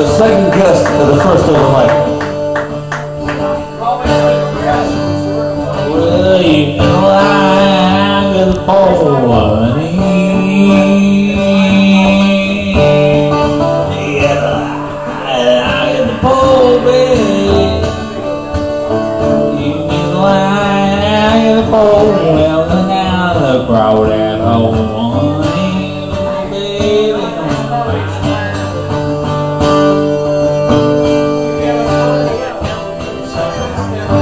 the second guest of the first of the night. Will you climb the pole, Yeah, I can pull, baby. Yeah.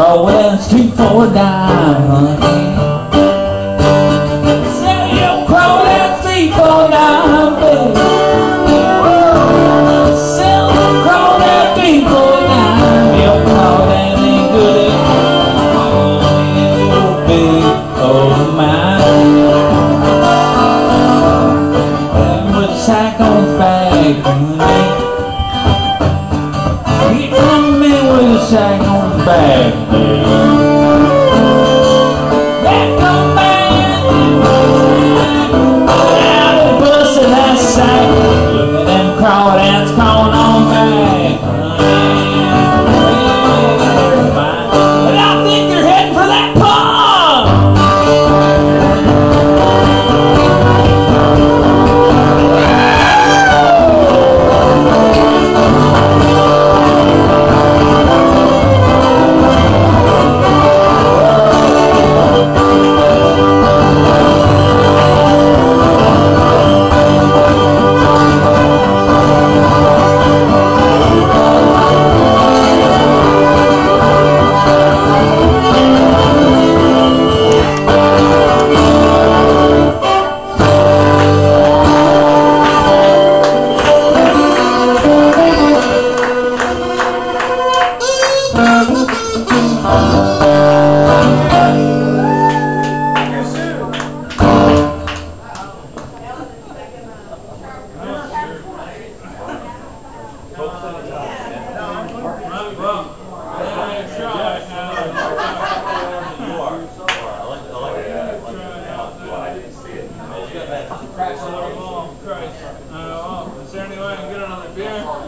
Oh, well, it's three, four, nine, honey. Sell your crow, baby. Sell that that ain't good. Oh, a sack on his back, honey. He come in with a sack on bad day. Christ, uh, oh, is there any way I can get another beer?